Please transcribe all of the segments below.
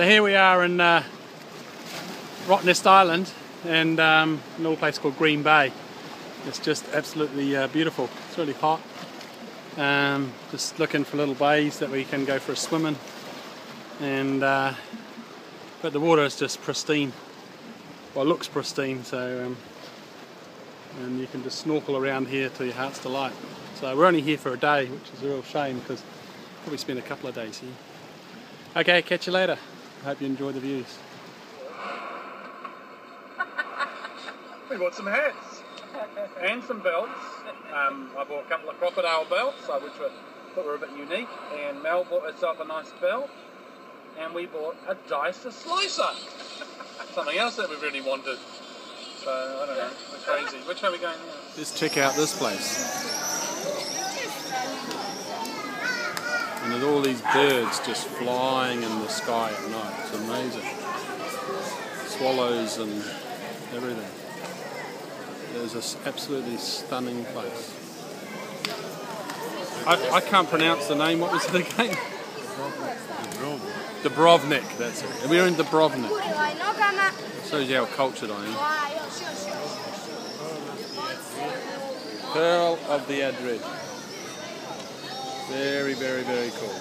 So here we are in uh, Rottnest Island and um, a little place called Green Bay. It's just absolutely uh, beautiful. It's really hot. Um, just looking for little bays that we can go for a swim in. And uh, but the water is just pristine. Well, it looks pristine. So um, and you can just snorkel around here to your heart's delight. So we're only here for a day, which is a real shame because probably spend a couple of days here. Okay, catch you later. Hope you enjoy the views. We bought some hats and some belts. Um, I bought a couple of crocodile belts, uh, which were, thought were a bit unique, and Mel bought herself a nice belt, and we bought a dicer slicer. Something else that we really wanted. So, I don't know, we're crazy. Which way are we going now? Just check out this place. And there's all these birds just flying in the sky at night. It's amazing. Swallows and everything. There's this absolutely stunning place. I, I can't pronounce the name. What was it again? Dubrovnik, that's it. We're in Dubrovnik. Shows you how cultured I am. Pearl of the Adrid. Very, very, very cool.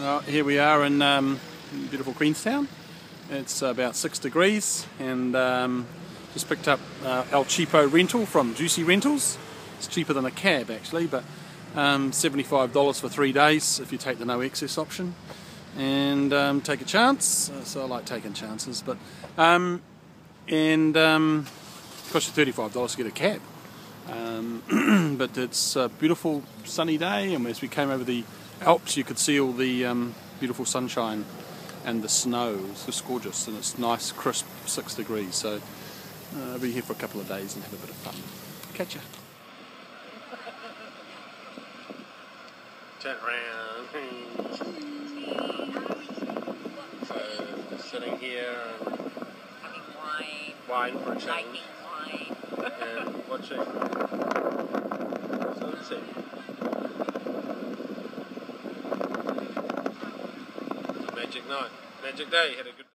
Well, here we are in um, beautiful Queenstown. It's about six degrees and um, just picked up uh, El Cheapo rental from Juicy Rentals. It's cheaper than a cab actually, but um, $75 for three days if you take the no excess option. And um, take a chance. Uh, so I like taking chances, but um, and um, costs you $35 to get a cab. Um, but it's a beautiful sunny day, and as we came over the Alps, you could see all the um, beautiful sunshine and the snow. It's just gorgeous, and it's nice, crisp, six degrees. So uh, I'll be here for a couple of days and have a bit of fun. Catch ya. Turn around. so, sitting here having wine, wine for a change. And watching sunset. Magic night, magic day. Had a good.